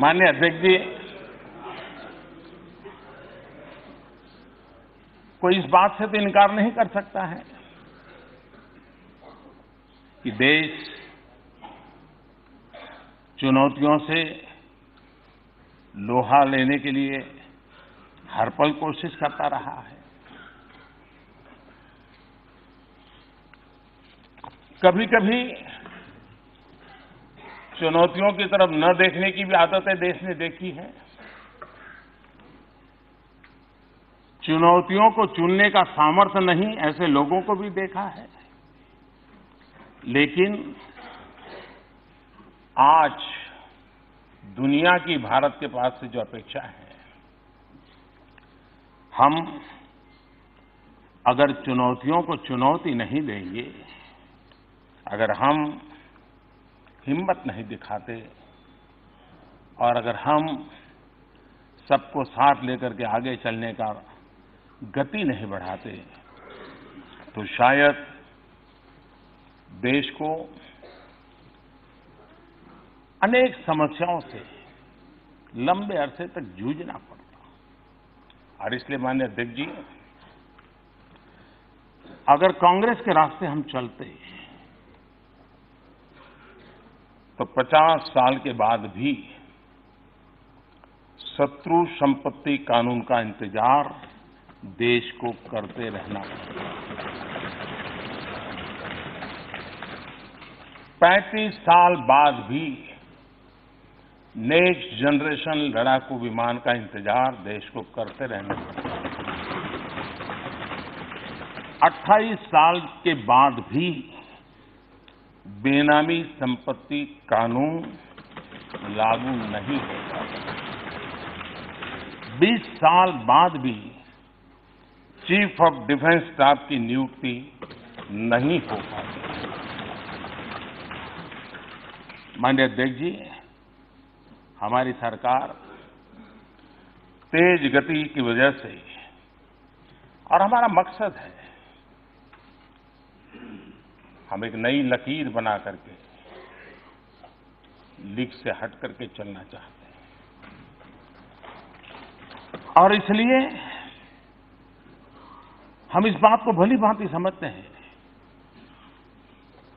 माननीय अध्यक्ष जी, कोई इस बात से तो इनकार नहीं कर सकता है कि देश चुनौतियों से लोहा लेने के लिए हर पल कोशिश करता रहा है। कभी कभी चुनौतियों की तरफ़ न देखने की भी आदतें देश ने देखी है। चुनौतियों को चुनने का सामर्थ्य नहीं, ऐसे लोगों को भी देखा है। लेकिन आज दुनिया की भारत के पास से जो अपेक्षा है, हम अगर चुनौतियों को चुनौती नहीं देंगे, अगर हम हिम्मत नहीं दिखाते। और अगर हम सबको साथ लेकर के आगे चलने का गति नहीं बढ़ाते तो शायद देश को अनेक समस्याओं से लंबे अरसे तक जूझना पड़ता। और इसलिए मान्य अध्यक्ष जी, अगर कांग्रेस के रास्ते हम चलते तो 50 साल के बाद भी शत्रु संपत्ति कानून का इंतज़ार देश को करते रहना। पैंतीस साल बाद भी नेक्स्ट जनरेशन लड़ाकू विमान का इंतज़ार देश को करते रहना। अट्ठाईस साल के बाद भी बेनामी संपत्ति कानून लागू नहीं होगा 20 साल बाद भी चीफ ऑफ़ डिफेंस स्टाफ की नियुक्ति नहीं हो पाती। माननीय अध्यक्ष जी, हमारी सरकार तेज गति की वजह से, और हमारा मकसद है हम एक नई लकीर बना करके लीक से हट करके चलना चाहते हैं। और इसलिए हम इस बात को भली भांति समझते हैं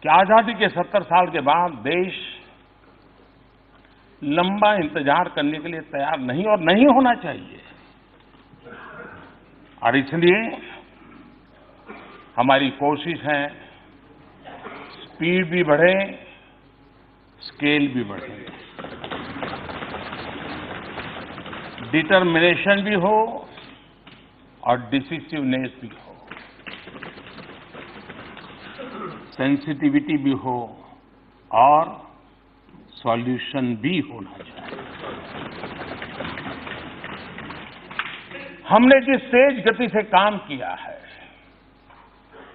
कि आज़ादी के सत्तर साल के बाद देश लंबा इंतज़ार करने के लिए तैयार नहीं और नहीं होना चाहिए। और इसलिए हमारी कोशिश है स्पीड भी बढ़े, स्केल भी बढ़े। डिटर्मिनेशन भी हो और डिसिसिवनेस भी हो। सेंसिटिविटी भी हो और सॉल्यूशन भी होना चाहिए। हमने जिस तेज गति से काम किया है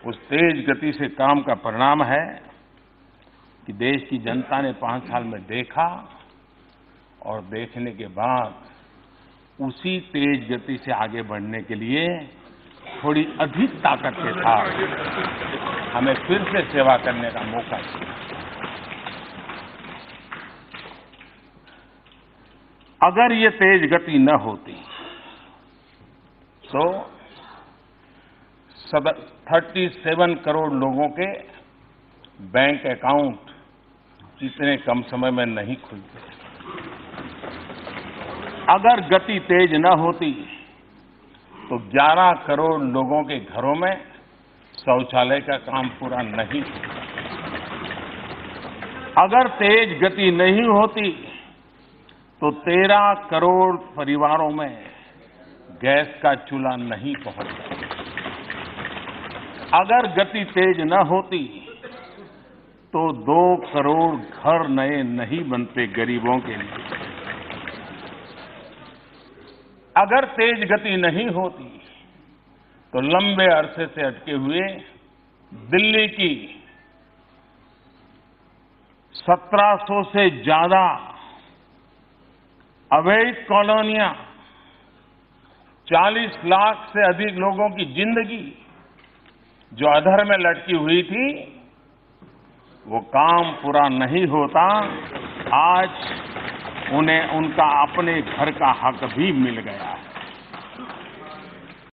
उस तेज गति से काम का परिणाम है कि देश की जनता ने पाँच साल में देखा और देखने के बाद उसी तेज गति से आगे बढ़ने के लिए थोड़ी अधिक ताकत के साथ हमें फिर से सेवा करने का मौका दिया अगर ये तेज गति न होती तो थर्टी सेवन करोड़ लोगों के बैंक अकाउंट इतने कम समय में नहीं खुलते। अगर गति तेज न होती तो 11 करोड़ लोगों के घरों में शौचालय का काम पूरा नहीं अगर तेज गति नहीं होती तो 13 करोड़ परिवारों में गैस का चूल्हा नहीं पहुँचता। अगर गति तेज न होती तो दो करोड़ घर नए नहीं बनते गरीबों के लिए। अगर तेज गति नहीं होती तो लंबे अरसे से अटके हुए दिल्ली की 1700 से ज़्यादा अवैध कॉलोनियाँ 40 लाख से अधिक लोगों की ज़िंदगी जो अधर में लटकी हुई थी, वो काम पूरा नहीं होता। आज उन्हें उनका अपने घर का हक भी मिल गया है।